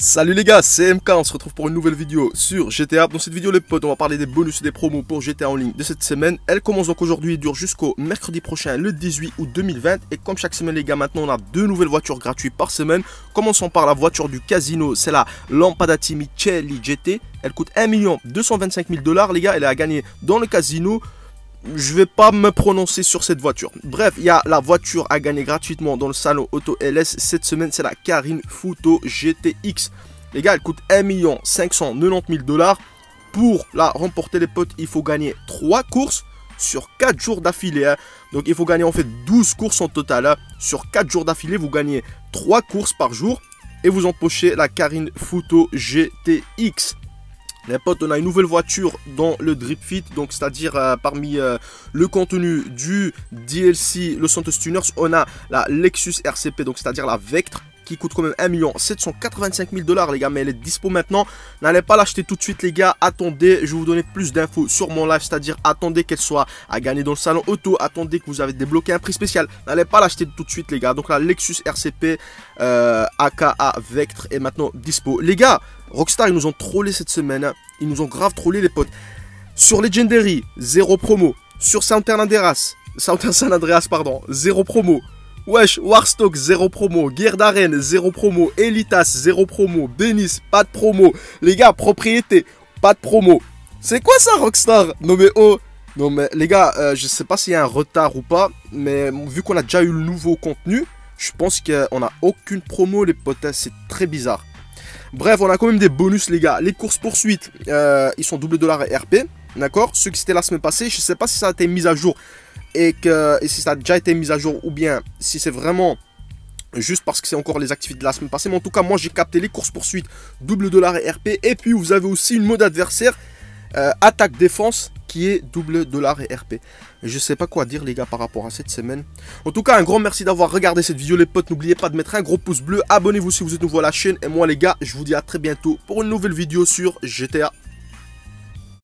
Salut les gars, c'est MK, on se retrouve pour une nouvelle vidéo sur GTA. Dans cette vidéo les potes, on va parler des bonus et des promos pour GTA en ligne de cette semaine. Elle commence donc aujourd'hui et dure jusqu'au mercredi prochain, le 18 août 2020. Et comme chaque semaine les gars, maintenant on a deux nouvelles voitures gratuites par semaine. Commençons par la voiture du casino, c'est la Lampadati Micheli GT. Elle coûte 1 225 000 dollars les gars, elle est à gagner dans le casino je vais pas me prononcer sur cette voiture. Bref, il y a la voiture à gagner gratuitement dans le salon Auto LS cette semaine, c'est la Karine Futo GTX. Les gars, elle coûte 1 590 000 dollars. Pour la remporter les potes, il faut gagner 3 courses sur 4 jours d'affilée. Hein. Donc il faut gagner en fait 12 courses en total. Hein. Sur 4 jours d'affilée, vous gagnez 3 courses par jour. Et vous empochez la Karine Futo GTX. Les potes, on a une nouvelle voiture dans le Drip Fit, donc c'est-à-dire euh, parmi euh, le contenu du DLC Los Santos Tuners, on a la Lexus RCP, donc c'est-à-dire la Vectre, qui coûte quand même 1 785 000 dollars les gars mais elle est dispo maintenant. N'allez pas l'acheter tout de suite les gars. Attendez je vais vous donner plus d'infos sur mon live c'est à dire attendez qu'elle soit à gagner dans le salon auto. Attendez que vous avez débloqué un prix spécial. N'allez pas l'acheter tout de suite les gars. Donc la Lexus RCP euh, AKA Vectre est maintenant dispo. Les gars Rockstar ils nous ont trollé cette semaine ils nous ont grave trollé les potes sur Legendary zéro promo sur San Andreas Andreas pardon zéro promo Wesh, Warstock, 0 promo. Guerre d'arène, 0 promo. Elitas, 0 promo. Benis, pas de promo. Les gars, propriété, pas de promo. C'est quoi ça, Rockstar? Non mais oh Non mais les gars, euh, je sais pas s'il y a un retard ou pas, mais vu qu'on a déjà eu le nouveau contenu, je pense qu'on a aucune promo, les potes. Hein, c'est très bizarre. Bref, on a quand même des bonus, les gars. Les courses poursuites, euh, ils sont double dollar et RP. D'accord? Ceux qui étaient la semaine passée, je sais pas si ça a été mis à jour et que si ça a déjà été mis à jour ou bien si c'est vraiment juste parce que c'est encore les activités de la semaine passée. Mais en tout cas, moi j'ai capté les courses poursuites, double dollar et RP. Et puis vous avez aussi une mode adversaire, euh, attaque défense, qui est double dollar et RP. Je sais pas quoi dire les gars par rapport à cette semaine. En tout cas, un grand merci d'avoir regardé cette vidéo les potes. N'oubliez pas de mettre un gros pouce bleu. Abonnez-vous si vous êtes nouveau à la chaîne. Et moi les gars, je vous dis à très bientôt pour une nouvelle vidéo sur GTA.